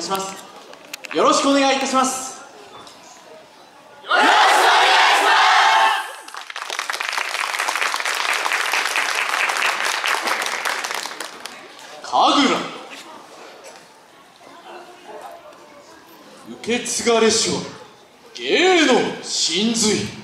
たします。よろしくお願いいたします。神楽。受け継がれしは芸の真髄。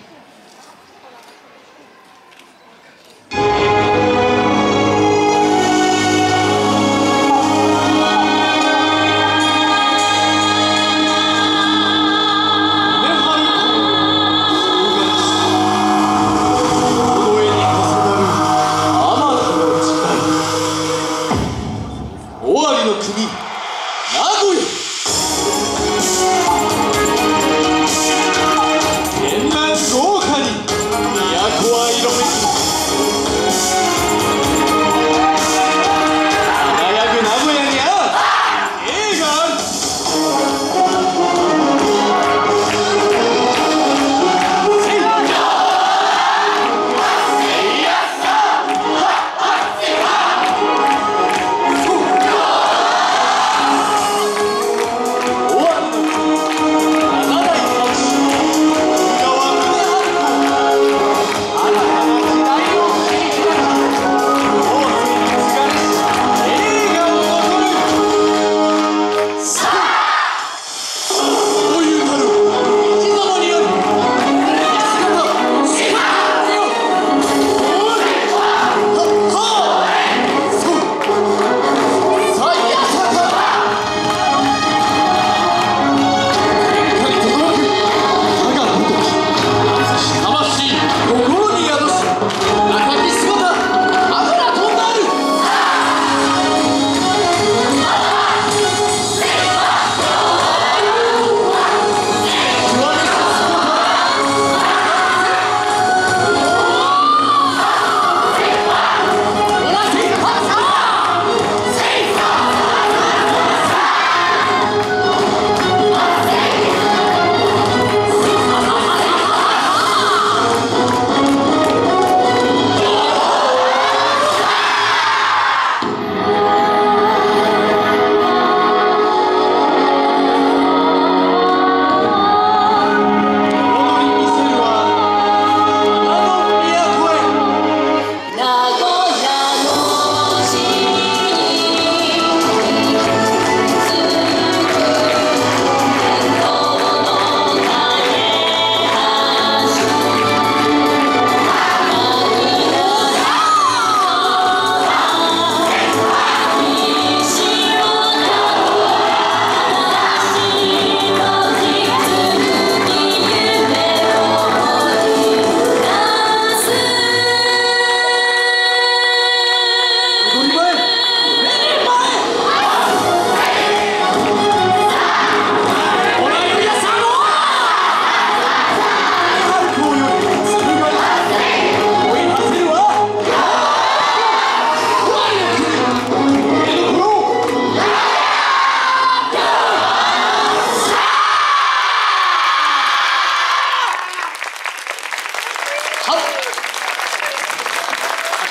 的。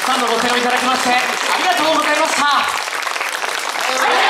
さんのご提供いただきましてありがとうございました。